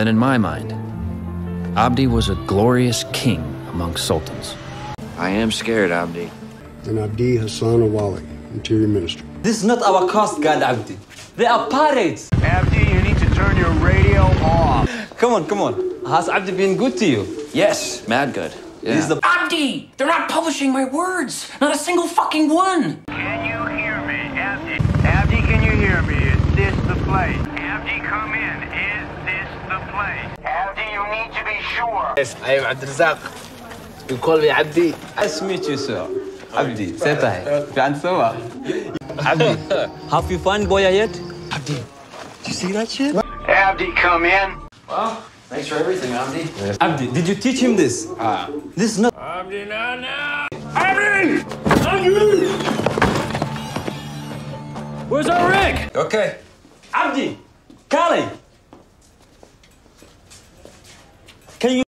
then in my mind, Abdi was a glorious king among sultans. I am scared, Abdi. And Abdi Hassan Awali, Interior Minister. This is not our caste, God Abdi. They are pirates. Abdi, you need to turn your radio off. Come on, come on. Has Abdi been good to you? Yes, mad good. Yeah. He's the Abdi! They're not publishing my words! Not a single fucking one! Can you hear me, Abdi? Abdi, can you hear me? Is this the place? Abdi, come in. Is way. Andy, you need to be sure. Yes, I am Abd You call me Abdi. Nice to meet you, sir. Abdi, sit. Transfer. Abdi, have you found Boya yet? Abdi, do you see that shit? Abdi, come in. Well, thanks for everything, Abdi. Yes. Abdi, did you teach him this? Uh, this is not. Abdi, no, no! Abdi! Abdi! Where's our rig? Okay. Abdi! Kali! Can you?